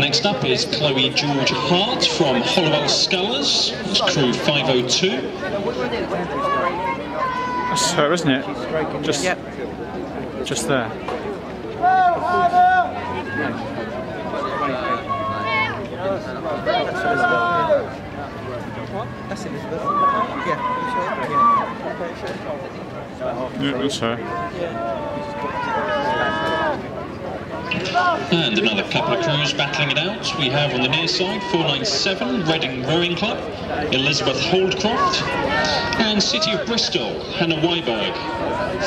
Next up is Chloe George Hart from Hollowell. It's crew 502. That's her, isn't it? Just, Yep. just there. That's Elizabeth. Yeah. You sure? Yeah. Yeah, that's her. And another couple of crews battling it out. We have on the near side 497 Reading Rowing Club, Elizabeth Holdcroft, and City of Bristol, Hannah Weiberg.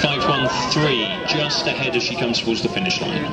513 just ahead as she comes towards the finish line.